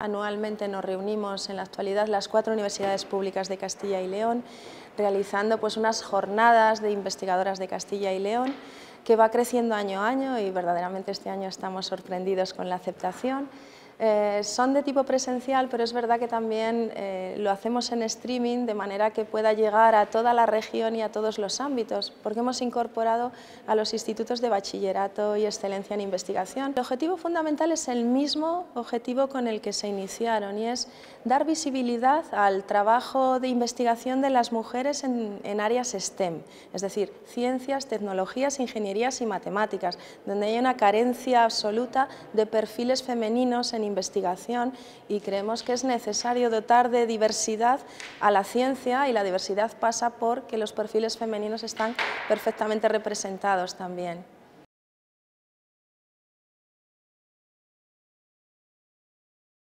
Anualmente nos reunimos en la actualidad las cuatro universidades públicas de Castilla y León realizando pues, unas jornadas de investigadoras de Castilla y León que va creciendo año a año y verdaderamente este año estamos sorprendidos con la aceptación. Eh, son de tipo presencial, pero es verdad que también eh, lo hacemos en streaming de manera que pueda llegar a toda la región y a todos los ámbitos, porque hemos incorporado a los institutos de bachillerato y excelencia en investigación. El objetivo fundamental es el mismo objetivo con el que se iniciaron y es dar visibilidad al trabajo de investigación de las mujeres en, en áreas STEM, es decir, ciencias, tecnologías, ingenierías y matemáticas, donde hay una carencia absoluta de perfiles femeninos en investigación y creemos que es necesario dotar de diversidad a la ciencia y la diversidad pasa por que los perfiles femeninos están perfectamente representados también.